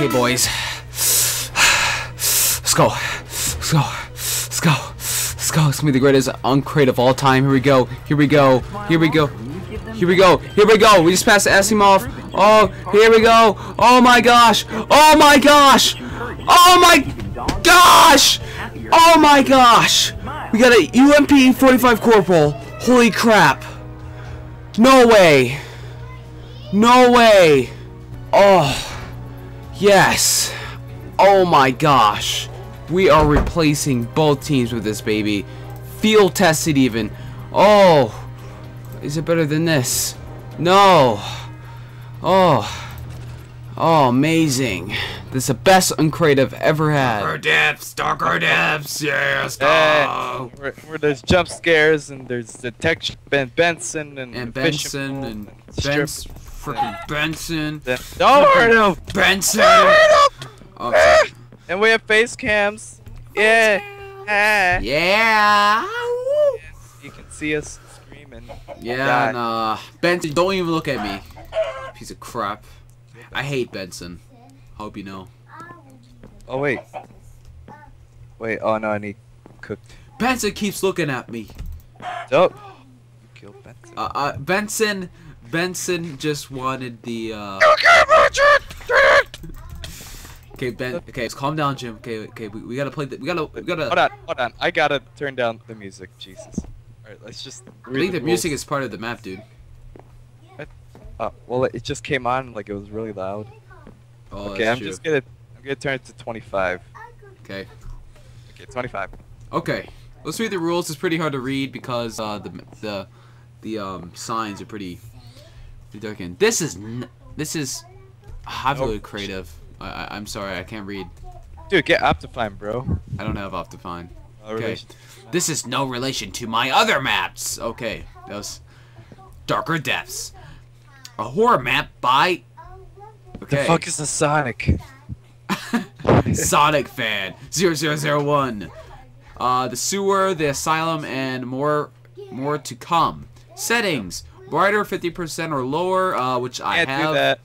Okay, boys. Let's go. Let's go. Let's go. Let's go. It's gonna be the greatest uncrate of all time. Here we go. Here we go. Here we go. Here we go. Here we go. We just passed Asimov. Oh, here we go. Oh my gosh. Oh my gosh. Oh my gosh. Oh my gosh. We got a UMP 45 Corporal. Holy crap. No way. No way. Oh. Yes. Oh my gosh. We are replacing both teams with this baby. Field tested even. Oh. Is it better than this? No. Oh. Oh, amazing. This is the best uncrate I've ever had. Darker depths, darker depths, yes, Hey, dog. where, where there's jump scares and there's detection Ben Benson and And Benson Pool and strip- Ben's freaking Benson. Then- Don't hurt him! Benson. Oh, sorry. And we have face cams. Yeah. Ah. yeah. You can see us screaming. Yeah, God. nah. Benson, don't even look at me. Piece of crap. I hate Benson. Hope you know. Oh wait. Wait. Oh no, I need cooked. Benson keeps looking at me. Oh. You killed Benson. Uh, uh, Benson, Benson just wanted the. Uh... Okay, Ben. Okay, let's calm down, Jim. Okay, okay, we, we gotta play. The, we gotta, we gotta. Hold on, hold on. I gotta turn down the music. Jesus. Alright, let's just. I think the music is part of the map, dude. Oh, well, it just came on like it was really loud. Oh, okay, that's I'm true. just gonna. I'm gonna turn it to 25. Okay. Okay, 25. Okay. Let's read the rules. It's pretty hard to read because uh, the the the um signs are pretty. pretty dark. And this is n this is. I'm Nope. creative. I, I I'm sorry, I can't read. Dude, get Optifine, bro. I don't have Optifine. No Okay. This is no relation to my other maps. Okay, that was Darker Depths. A horror map by The fuck is a Sonic? Sonic fan 0001. Uh, the sewer, the asylum, and more more to come. Settings: brighter 50% or lower, uh, which I Can't have. do that.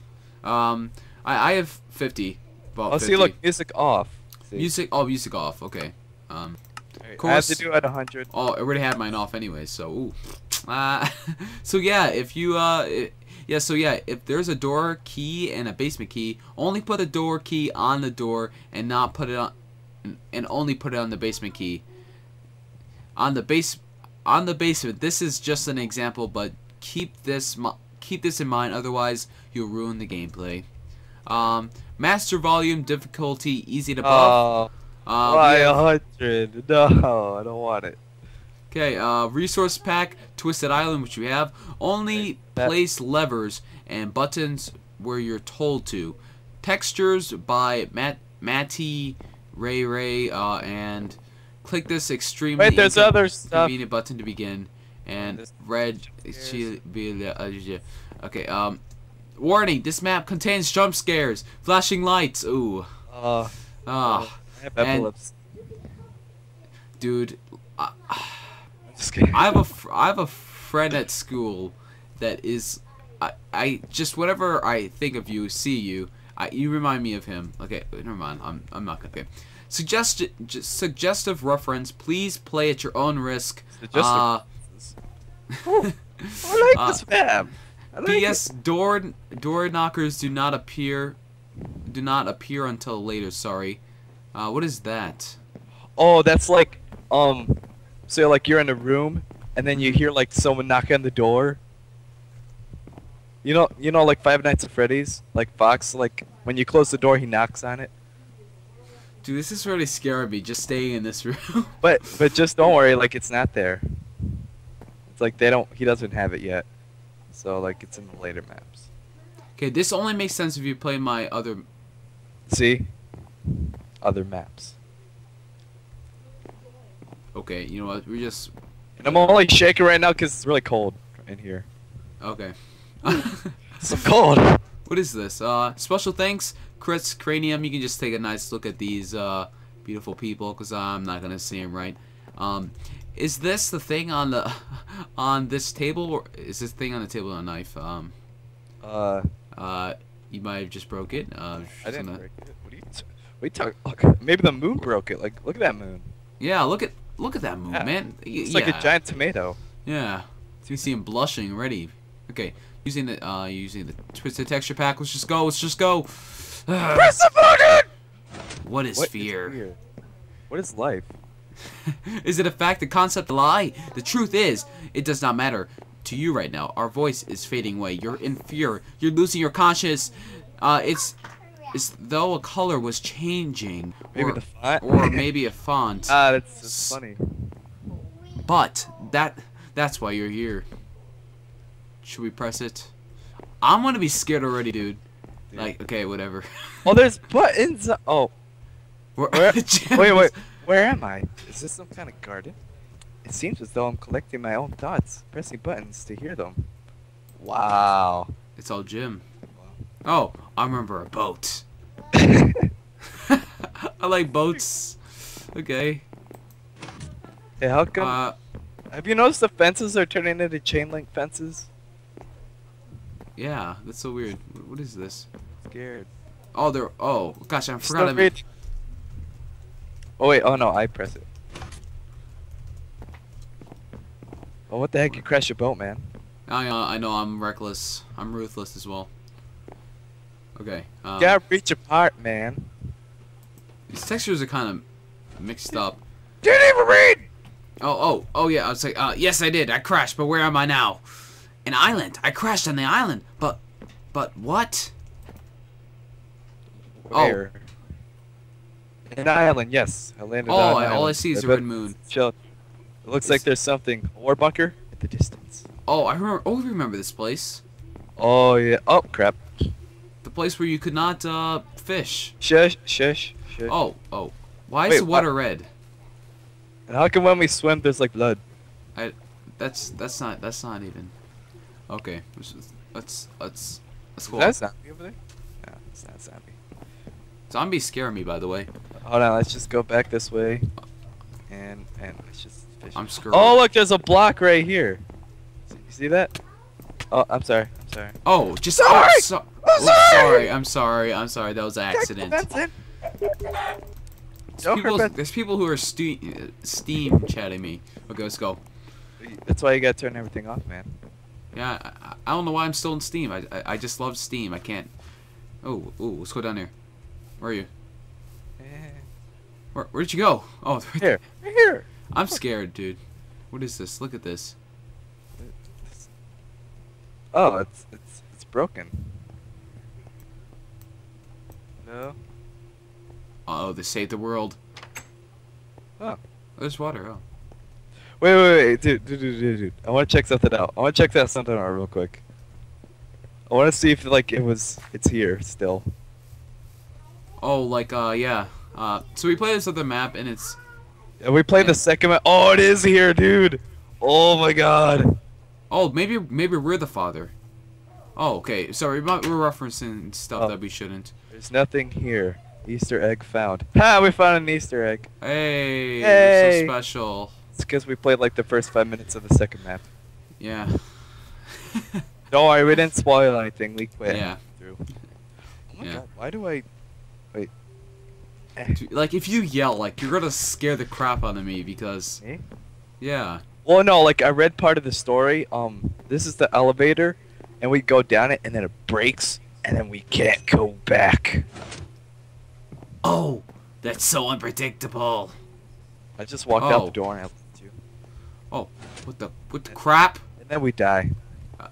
Um, I, I have 50. About Oh, 50. see, look, music off. See? Music. Oh, music off. Okay. Um. Alright, of I have to do it at 100. Oh, I already had mine off anyway, so ooh. Uh, so yeah, if you uh, i- yeah, so yeah, if there's a door key and a basement key, only put a door key on the door and not put it on, and only put it on the basement key. On the base, on the basement. This is just an example, but keep this keep this in mind. Otherwise, you'll ruin the gameplay. Um, master volume difficulty easy to buff. Oh, Uh, why have- 100? No, I don't want it. Okay, uh, resource pack, Twisted Island, which we have. Only That- place levers and buttons where you're told to. Textures by Matt, Matty Ray Ray, uh, and click this extremely Wait, there's other stuff. convenient button to begin. And This- red, scares. she- be- uh, yeah. okay, um, warning, this map contains jump scares, flashing lights, ooh, Oh, ah, I have And- epilepsy. dude, I'm just kidding. I have a fr- I have a friend at school that is I, I just whatever I think of you, see you, I you remind me of him. Okay, never mind. I'm I'm not gonna. Okay. Suggest just suggestive reference. Please play at your own risk. Suggestive Uh, I like uh, this map. I like P.S. Door door knockers do not appear do not appear until later. Sorry. Uh, what is that? Oh, that's like, um, so like you're in a room and then you hear like someone knock on the door. You know, you know, like Five Nights at Freddy's, like Fox, like when you close the door, he knocks on it. Dude, this is really scaring me. Just staying in this room. But but just don't worry, like it's not there. It's like they don't. He doesn't have it yet. So like it's in the later maps. okay, this only makes sense if you play my other See, other maps. Okay, you know what? We just And I'm only shaking right now because it's really cold in here. okay. It's so cold. what is this? Uh, special thanks, Chris Cranium. You can just take a nice look at these uh beautiful people, cause I'm not gonna see them right. Um, is this the thing on the on this table, or is this thing on the table a knife? Um, Uh, uh, you might have just broke it. Uh, I didn't something- break it. What are you? T- we talk. Look, maybe the moon broke it. Like, look at that moon. Yeah, look at look at that move, Yeah. man. It's yeah. like a giant tomato. Yeah. So you see him blushing already. Okay, using the uh using the twisted texture pack. Let's just go. Let's just go. Press the button. what is What is fear? fear? What is life? Is it a fact, a concept, a lie? The truth is, it does not matter to you right now. Our voice is fading away. You're in fear. You're losing your conscience. Uh, it's it's though a color was changing, Maybe or, the font. or maybe a font. ah, that's, that's funny. But that that's why you're here. Should we press it? I'm gonna be scared already, dude. Like, okay, whatever. Oh, there's buttons. Oh, We're- Where- wait, wait. Where am I? Is this some kind of garden? It seems as though I'm collecting my own thoughts, pressing buttons to hear them. Wow. It's all Jim. Oh, I remember a boat. I like boats. Okay. Hey, how come? Uh, have you noticed the fences are turning into chain link fences? yeah, that's so weird. What is this? Scared. Oh, they're. Oh, gosh, I forgot. I'm- reading. Oh wait, oh no, I press it. Oh, what the heck? You crashed your boat, man. I know. I know. I'm reckless. I'm ruthless as well. Okay. Um, You gotta reach apart, man. These textures are kind of mixed up. Didn't even read. Oh, oh, oh yeah. I was like, uh, yes, I did. I crashed, but where am I now? An island. I crashed on the island, but, but what? Oh. Where? An island, yes. I landed Oh, on an all I see is a red moon. Chill. It looks It's- like there's something. War bunker at the distance. Oh, I remember. Oh, remember this place. Oh yeah. Oh crap. The place where you could not uh fish. Shush, shush, shush. Oh, oh. Why is the water red? And how come when we swim there's like blood? I That's that's not that's not even. Okay, let's let's let's, let's go. Is that zombie over there? No, it's not zombie. Zombies scare me, by the way. Hold on, let's just go back this way. And and let's just fish. I'm screwed. Oh look, there's a block right here. You see that? Oh, I'm sorry. I'm sorry. Oh, just Sorry! Oh, so, I'm sorry! sorry. I'm sorry. I'm sorry. That was an accident. Vincent. There's Don't hurt people, there's people who are ste- uh, Steam chatting me. Okay, let's go. That's why you gotta turn everything off, man. Yeah, I, I- I don't know why I'm still in Steam. I, I, I just love Steam. I can't. Oh, oh, let's go down here. Where are you? Where, where did you go? Oh, right Here, right here. I'm scared, dude. What is this? Look at this. Oh, it's it's it's broken. No. Oh, they saved the world. Oh. There's water. Oh. Wait, wait, wait, dude, dude, dude, dude, dude. I want to check something out. I want to check that something out real quick. I want to see if like it was it's here still. Oh, like uh, yeah. Uh, so we play this other map, and it's And we played Yeah. the second map. Oh, it is here, dude. Oh my god. oh maybe maybe we're the father. Oh, okay. Sorry, we're referencing stuff Oh. that we shouldn't. There's nothing here. Easter egg found. Ha! We found an Easter egg. Hey, Hey. so special. It's because we played like the first five minutes of the second map. Yeah. Don't worry, we didn't spoil anything. We quit. yeah. Through. Oh my Yeah. god, why do I? Wait. Dude, Like if you yell, like you're gonna scare the crap out of me because Me? yeah. Well, no, like I read part of the story. Um, this is the elevator, and we go down it, and then it breaks, and then we can't go back. Oh, that's so unpredictable. I just walked out Oh. the door and I you. Oh, what the what the crap? And then we die. Uh.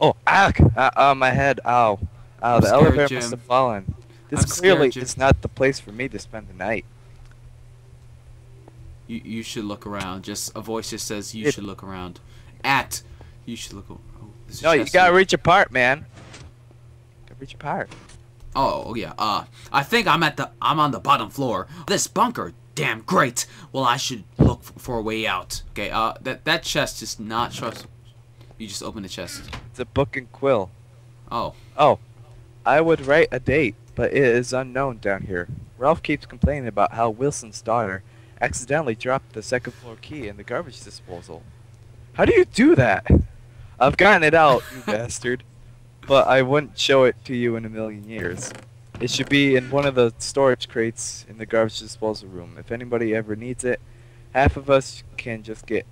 Oh, ah, ah, ah, my head, ow. Ow, I'm the scared, elevator Jim. must have fallen. This I'm clearly Jim. is not the place for me to spend the night. You you should look around. Just a voice just says you It- should look around. At you should look. Oh, No, you gotta reach apart, man. Gotta reach apart. Oh yeah. Uh, I think I'm at the I'm on the bottom floor. This bunker. Damn great. Well, I should look for a way out. Okay. Uh, that that chest is not trust. You just open the chest. It's a book and quill. Oh. Oh, I would write a date, but it is unknown down here. Ralph keeps complaining about how Wilson's daughter accidentally dropped the second floor key in the garbage disposal. How do you do that? I've gotten it out, you bastard. But I wouldn't show it to you in a million years. It should be in one of the storage crates in the garbage disposal room. If anybody ever needs it, half of us can just get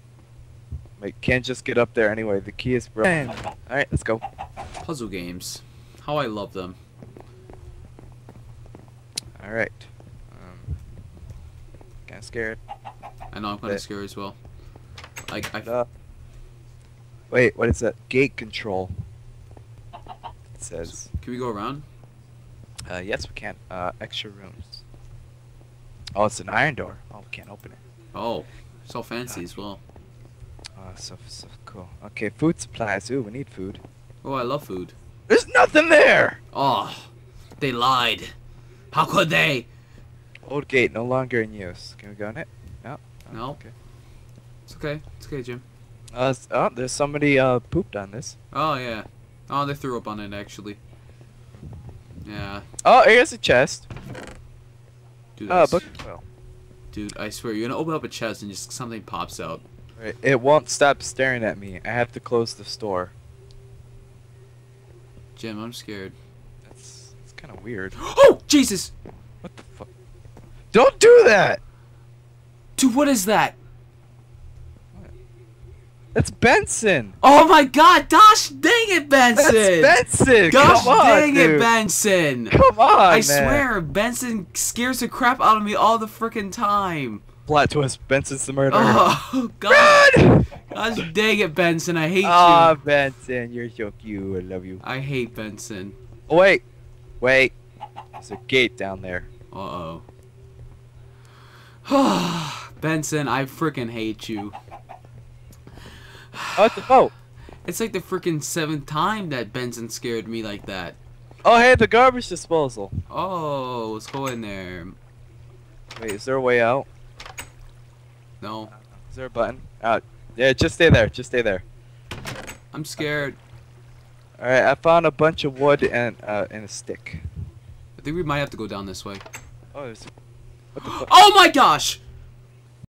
like can't just get up there anyway. The key is broken. Alright, let's go. Puzzle games. How I love them. Alright. Um kinda scared. I know I'm kind of scared as well. Like I, Uh, wait, what is that? Gate control. Says. can we go around? Uh, yes, we can. Uh, extra rooms. Oh, it's an iron door. Oh, we can't open it. Oh, so fancy as well. Oh, so so cool. Okay, food supplies. Ooh, we need food. Oh, I love food. There's nothing there. Oh, they lied. How could they? Old gate no longer in use. Can we go in it? No. Oh, No. Okay. It's okay. It's okay, Jim. Uh, oh, there's somebody uh pooped on this. Oh yeah. Oh, they threw up on it actually. Yeah. Oh, here's a chest. Dude, uh, s- book. Well, Dude, I swear, you're gonna open up a chest and just something pops out. it won't stop staring at me. I have to close the store. Jim, I'm scared. That's it's kind of weird. Oh, Jesus! What the fuck? Don't do that. Dude, what is that? That's Benson. Oh my god, gosh dang it, Benson! That's Benson. Gosh Come on, dang it, dude. Benson! Come on, I man. swear, Benson scares the crap out of me all the freaking time. Plot twist: Benson's the murderer. Oh, god, Run! gosh dang it, Benson, I hate Ah, you. Benson, you're so cute. I love you. I hate Benson. Oh, wait, wait. There's a gate down there. Uh oh. Benson, I freaking hate you. Oh, it's a boat. It's like the freaking seventh time that Benson scared me like that. Oh, hey, the garbage disposal. Oh, let's go in there. Wait, is there a way out? No, Is there a button? Out. Yeah, just stay there. Just stay there. I'm scared. All right, I found a bunch of wood and uh and a stick. I think we might have to go down this way. Oh, there's. What the fuck? Oh my gosh!